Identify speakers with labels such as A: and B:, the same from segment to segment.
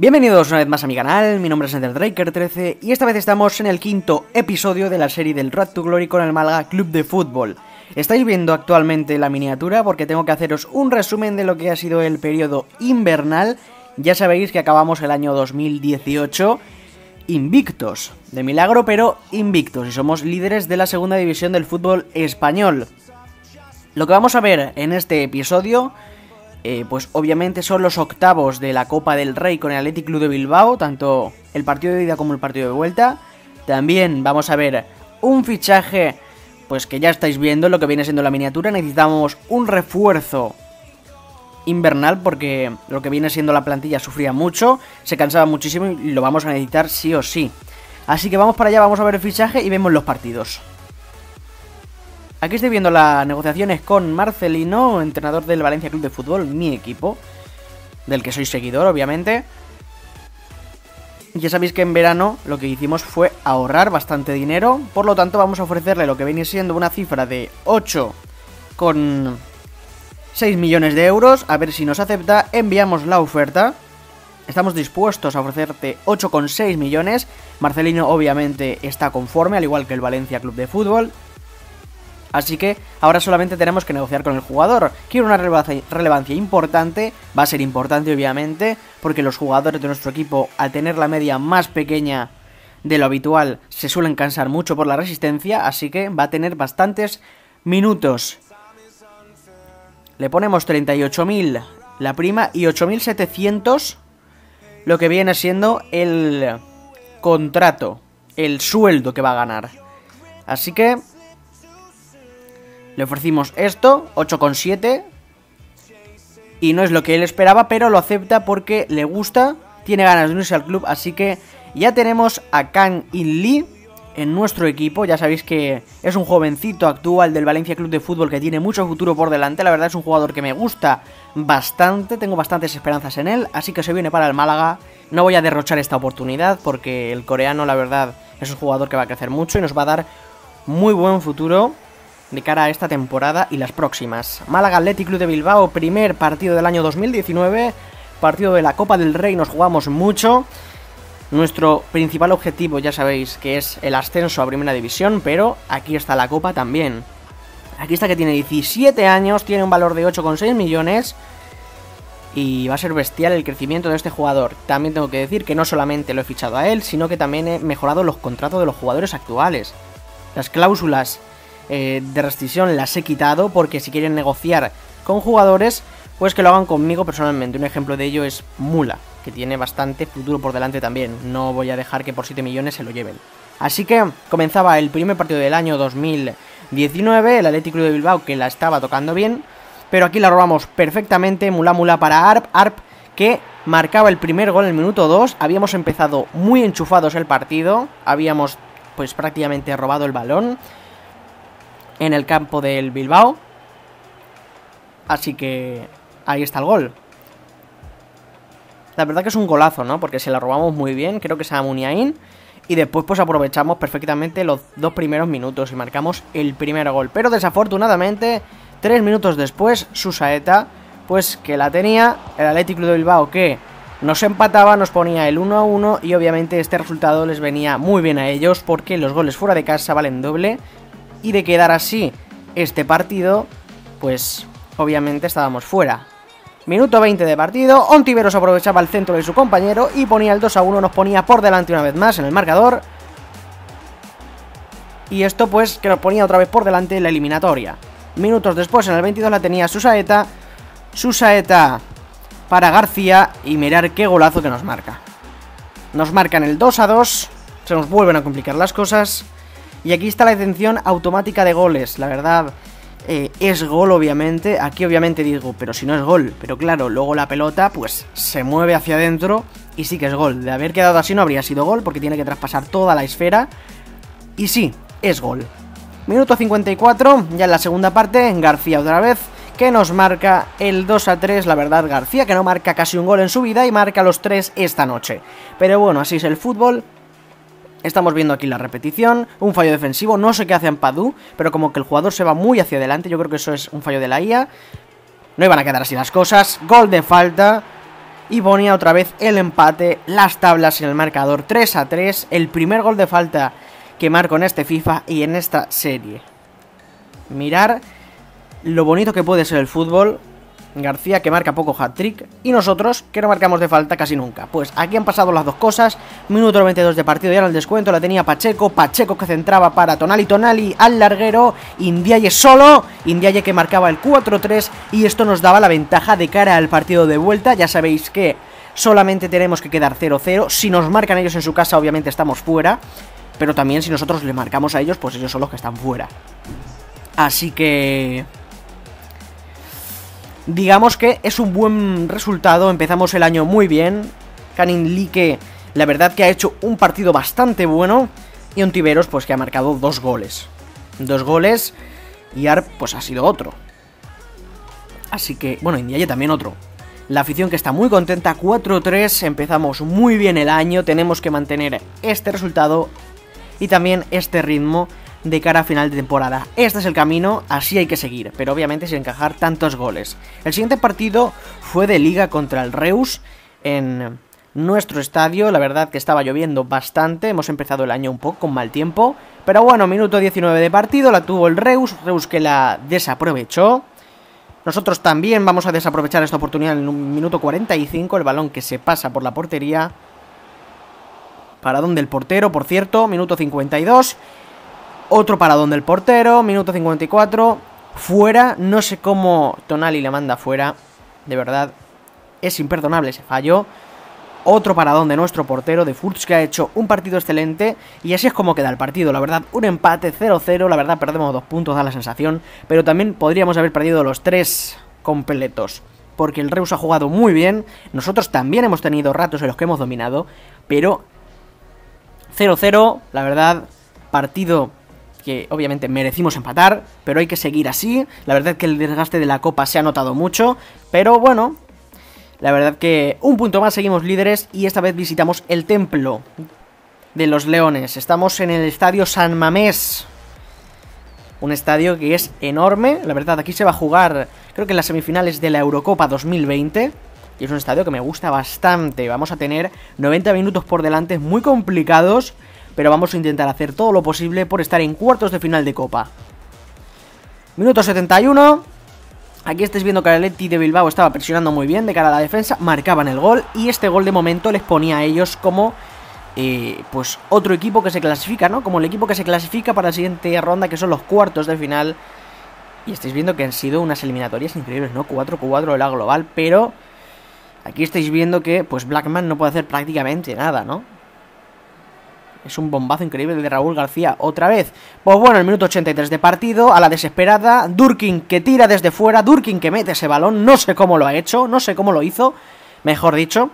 A: Bienvenidos una vez más a mi canal, mi nombre es EnderDraker13 y esta vez estamos en el quinto episodio de la serie del Rat to Glory con el Málaga Club de Fútbol. Estáis viendo actualmente la miniatura porque tengo que haceros un resumen de lo que ha sido el periodo invernal. Ya sabéis que acabamos el año 2018 invictos, de milagro pero invictos y somos líderes de la segunda división del fútbol español. Lo que vamos a ver en este episodio eh, pues obviamente son los octavos de la Copa del Rey con el Athletic Club de Bilbao, tanto el partido de ida como el partido de vuelta. También vamos a ver un fichaje, pues que ya estáis viendo lo que viene siendo la miniatura. Necesitamos un refuerzo invernal porque lo que viene siendo la plantilla sufría mucho, se cansaba muchísimo y lo vamos a necesitar sí o sí. Así que vamos para allá, vamos a ver el fichaje y vemos los partidos. Aquí estoy viendo las negociaciones con Marcelino, entrenador del Valencia Club de Fútbol, mi equipo, del que soy seguidor, obviamente. Ya sabéis que en verano lo que hicimos fue ahorrar bastante dinero, por lo tanto vamos a ofrecerle lo que viene siendo una cifra de 8 con 6 millones de euros, a ver si nos acepta, enviamos la oferta. Estamos dispuestos a ofrecerte 8,6 millones. Marcelino obviamente está conforme, al igual que el Valencia Club de Fútbol. Así que ahora solamente tenemos que negociar con el jugador. Quiere una relevancia importante, va a ser importante obviamente, porque los jugadores de nuestro equipo, al tener la media más pequeña de lo habitual, se suelen cansar mucho por la resistencia, así que va a tener bastantes minutos. Le ponemos 38.000 la prima y 8.700 lo que viene siendo el contrato, el sueldo que va a ganar. Así que le ofrecimos esto, 8,7. Y no es lo que él esperaba, pero lo acepta porque le gusta, tiene ganas de unirse al club. Así que ya tenemos a Kang In Lee en nuestro equipo. Ya sabéis que es un jovencito actual del Valencia Club de Fútbol que tiene mucho futuro por delante. La verdad es un jugador que me gusta bastante, tengo bastantes esperanzas en él. Así que se viene para el Málaga. No voy a derrochar esta oportunidad porque el coreano, la verdad, es un jugador que va a crecer mucho y nos va a dar muy buen futuro de cara a esta temporada y las próximas. Málaga Athletic Club de Bilbao, primer partido del año 2019, partido de la Copa del Rey, nos jugamos mucho. Nuestro principal objetivo, ya sabéis, que es el ascenso a Primera División, pero aquí está la Copa también. Aquí está que tiene 17 años, tiene un valor de 8,6 millones y va a ser bestial el crecimiento de este jugador. También tengo que decir que no solamente lo he fichado a él, sino que también he mejorado los contratos de los jugadores actuales. Las cláusulas eh, de restricción las he quitado porque si quieren negociar con jugadores, pues que lo hagan conmigo personalmente. Un ejemplo de ello es Mula, que tiene bastante futuro por delante también. No voy a dejar que por 7 millones se lo lleven. Así que comenzaba el primer partido del año 2019, el Atlético de Bilbao que la estaba tocando bien, pero aquí la robamos perfectamente, Mula Mula para Arp, Arp que marcaba el primer gol en el minuto 2, habíamos empezado muy enchufados el partido, habíamos pues prácticamente robado el balón, en el campo del Bilbao. Así que ahí está el gol. La verdad que es un golazo, ¿no? Porque se la robamos muy bien, creo que se llama Muniain. Y después pues aprovechamos perfectamente los dos primeros minutos y marcamos el primer gol. Pero desafortunadamente, tres minutos después, Susaeta, pues que la tenía, el Atlético de Bilbao que nos empataba, nos ponía el 1 a 1 y obviamente este resultado les venía muy bien a ellos porque los goles fuera de casa valen doble y de quedar así este partido, pues obviamente estábamos fuera. Minuto 20 de partido, Ontiveros aprovechaba el centro de su compañero y ponía el 2 a 1, nos ponía por delante una vez más en el marcador. Y esto pues que nos ponía otra vez por delante en la eliminatoria. Minutos después en el 22 la tenía Susaeta. Susaeta para García y mirar qué golazo que nos marca. Nos marcan el 2 a 2, se nos vuelven a complicar las cosas. Y aquí está la detención automática de goles. La verdad, eh, es gol obviamente. Aquí obviamente digo, pero si no es gol. Pero claro, luego la pelota pues se mueve hacia adentro y sí que es gol. De haber quedado así no habría sido gol porque tiene que traspasar toda la esfera. Y sí, es gol. Minuto 54, ya en la segunda parte, García otra vez, que nos marca el 2 a 3, la verdad García, que no marca casi un gol en su vida y marca los 3 esta noche. Pero bueno, así es el fútbol, Estamos viendo aquí la repetición, un fallo defensivo, no sé qué hace Ampadu, pero como que el jugador se va muy hacia adelante, yo creo que eso es un fallo de la IA. No iban a quedar así las cosas, gol de falta, y ponía otra vez el empate, las tablas en el marcador 3 a 3, el primer gol de falta que marco en este FIFA y en esta serie. Mirar lo bonito que puede ser el fútbol, García que marca poco hat-trick y nosotros que no marcamos de falta casi nunca. Pues aquí han pasado las dos cosas, minuto 92 de partido ya en el descuento la tenía Pacheco, Pacheco que centraba para Tonali, Tonali al larguero, Indiaye solo, Indiaye que marcaba el 4-3 y esto nos daba la ventaja de cara al partido de vuelta, ya sabéis que solamente tenemos que quedar 0-0, si nos marcan ellos en su casa obviamente estamos fuera, pero también si nosotros les marcamos a ellos pues ellos son los que están fuera. Así que digamos que es un buen resultado, empezamos el año muy bien, Canin la verdad que ha hecho un partido bastante bueno y un Tiberos pues que ha marcado dos goles. Dos goles y Arp pues ha sido otro. Así que, bueno, Indiaye también otro. La afición que está muy contenta, 4-3, empezamos muy bien el año, tenemos que mantener este resultado y también este ritmo de cara a final de temporada. Este es el camino, así hay que seguir, pero obviamente sin encajar tantos goles. El siguiente partido fue de liga contra el Reus en nuestro estadio, la verdad que estaba lloviendo bastante, hemos empezado el año un poco con mal tiempo, pero bueno, minuto 19 de partido, la tuvo el Reus, Reus que la desaprovechó. Nosotros también vamos a desaprovechar esta oportunidad en un minuto 45, el balón que se pasa por la portería. Paradón del portero, por cierto, minuto 52. Otro paradón del portero, minuto 54. Fuera, no sé cómo Tonali le manda fuera. De verdad, es imperdonable ese fallo. Otro paradón de nuestro portero, de Furtz, que ha hecho un partido excelente. Y así es como queda el partido, la verdad. Un empate 0-0, la verdad perdemos dos puntos, da la sensación. Pero también podríamos haber perdido los tres completos. Porque el Reus ha jugado muy bien. Nosotros también hemos tenido ratos en los que hemos dominado. Pero 0-0, la verdad, partido que obviamente merecimos empatar, pero hay que seguir así. La verdad que el desgaste de la copa se ha notado mucho, pero bueno, la verdad que un punto más seguimos líderes y esta vez visitamos el templo de los leones. Estamos en el estadio San Mamés. Un estadio que es enorme, la verdad aquí se va a jugar creo que en las semifinales de la Eurocopa 2020. Y es un estadio que me gusta bastante. Vamos a tener 90 minutos por delante muy complicados pero vamos a intentar hacer todo lo posible por estar en cuartos de final de Copa. Minuto 71. Aquí estáis viendo que Atleti de Bilbao estaba presionando muy bien de cara a la defensa, marcaban el gol y este gol de momento les ponía a ellos como eh, pues otro equipo que se clasifica, ¿no? Como el equipo que se clasifica para la siguiente ronda que son los cuartos de final. Y estáis viendo que han sido unas eliminatorias increíbles, ¿no? 4-4 de la global, pero aquí estáis viendo que pues Blackman no puede hacer prácticamente nada, ¿no? Es un bombazo increíble de Raúl García otra vez. Pues bueno, el minuto 83 de partido, a la desesperada, Durkin que tira desde fuera, Durkin que mete ese balón, no sé cómo lo ha hecho, no sé cómo lo hizo, mejor dicho.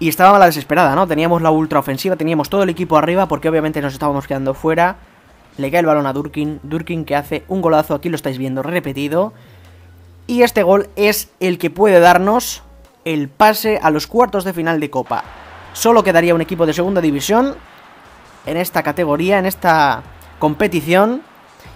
A: Y estaba a la desesperada, ¿no? Teníamos la ultra ofensiva, teníamos todo el equipo arriba porque obviamente nos estábamos quedando fuera. Le cae el balón a Durkin, Durkin que hace un golazo, aquí lo estáis viendo repetido. Y este gol es el que puede darnos el pase a los cuartos de final de Copa. Solo quedaría un equipo de segunda división en esta categoría, en esta competición.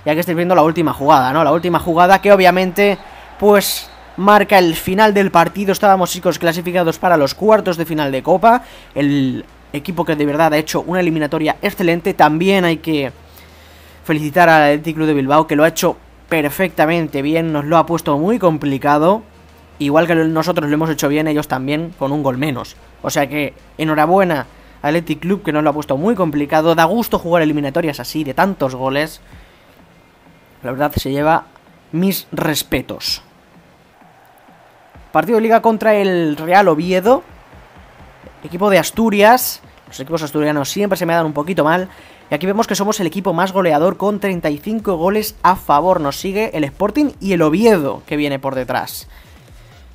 A: Ya que estáis viendo la última jugada, ¿no? La última jugada que obviamente, pues, marca el final del partido. Estábamos, chicos, clasificados para los cuartos de final de Copa. El equipo que de verdad ha hecho una eliminatoria excelente. También hay que felicitar al Athletic Club de Bilbao, que lo ha hecho perfectamente bien. Nos lo ha puesto muy complicado. Igual que nosotros lo hemos hecho bien, ellos también, con un gol menos. O sea que, enhorabuena al Athletic Club que nos lo ha puesto muy complicado. Da gusto jugar eliminatorias así, de tantos goles. La verdad se lleva mis respetos. Partido de liga contra el Real Oviedo. Equipo de Asturias. Los equipos asturianos siempre se me dan un poquito mal. Y aquí vemos que somos el equipo más goleador con 35 goles a favor. Nos sigue el Sporting y el Oviedo que viene por detrás.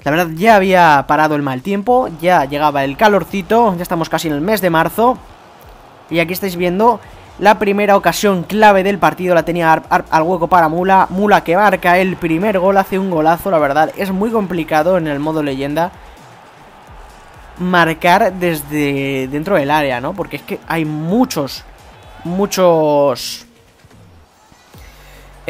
A: La verdad ya había parado el mal tiempo, ya llegaba el calorcito, ya estamos casi en el mes de marzo. Y aquí estáis viendo la primera ocasión clave del partido, la tenía al hueco para Mula. Mula que marca el primer gol, hace un golazo, la verdad. Es muy complicado en el modo leyenda marcar desde dentro del área, ¿no? Porque es que hay muchos, muchos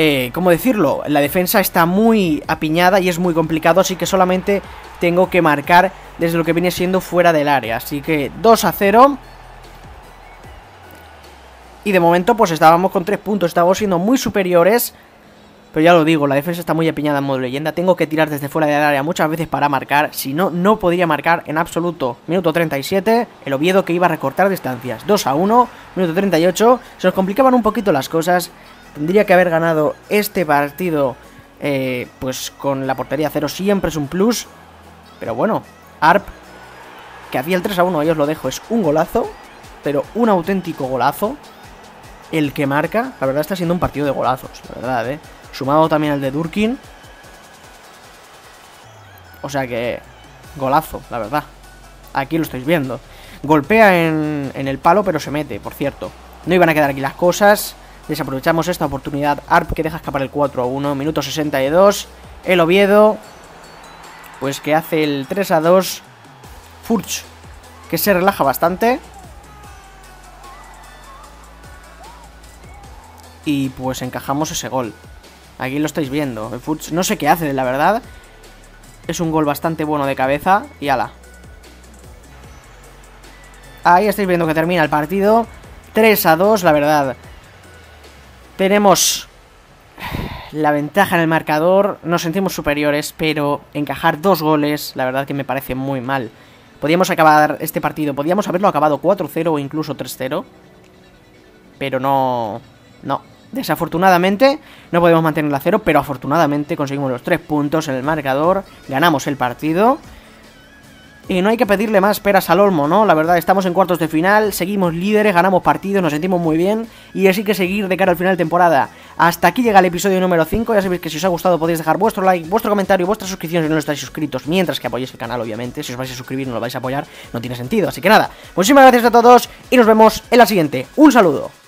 A: eh, ¿cómo decirlo? La defensa está muy apiñada y es muy complicado, así que solamente tengo que marcar desde lo que viene siendo fuera del área. Así que 2 a 0. Y de momento pues estábamos con 3 puntos, estábamos siendo muy superiores. Pero ya lo digo, la defensa está muy apiñada en modo leyenda. Tengo que tirar desde fuera del área muchas veces para marcar. Si no, no podría marcar en absoluto. Minuto 37, el Oviedo que iba a recortar distancias. 2 a 1, minuto 38. Se nos complicaban un poquito las cosas. Tendría que haber ganado este partido eh, pues con la portería cero siempre es un plus. Pero bueno, ARP, que hacía el 3 a 1, ahí os lo dejo, es un golazo, pero un auténtico golazo. El que marca, la verdad está siendo un partido de golazos, la verdad, ¿eh? Sumado también al de Durkin. O sea que, golazo, la verdad. Aquí lo estáis viendo. Golpea en, en el palo, pero se mete, por cierto. No iban a quedar aquí las cosas. Desaprovechamos esta oportunidad. Arp que deja escapar el 4 a 1. Minuto 62. El Oviedo. Pues que hace el 3 a 2. Furch. Que se relaja bastante. Y pues encajamos ese gol. Aquí lo estáis viendo. El Furch no sé qué hace, la verdad. Es un gol bastante bueno de cabeza. Y ala. Ahí estáis viendo que termina el partido. 3 a 2, la verdad. Tenemos la ventaja en el marcador, nos sentimos superiores, pero encajar dos goles, la verdad que me parece muy mal. Podíamos acabar este partido, podíamos haberlo acabado 4-0 o incluso 3-0, pero no... no. Desafortunadamente no podemos mantener la cero, pero afortunadamente conseguimos los tres puntos en el marcador, ganamos el partido y no hay que pedirle más peras al olmo, ¿no? La verdad, estamos en cuartos de final, seguimos líderes, ganamos partidos, nos sentimos muy bien y así que seguir de cara al final de temporada. Hasta aquí llega el episodio número 5, ya sabéis que si os ha gustado podéis dejar vuestro like, vuestro comentario, vuestra suscripción si no estáis suscritos, mientras que apoyéis el canal, obviamente. Si os vais a suscribir no lo vais a apoyar, no tiene sentido. Así que nada, muchísimas gracias a todos y nos vemos en la siguiente. Un saludo.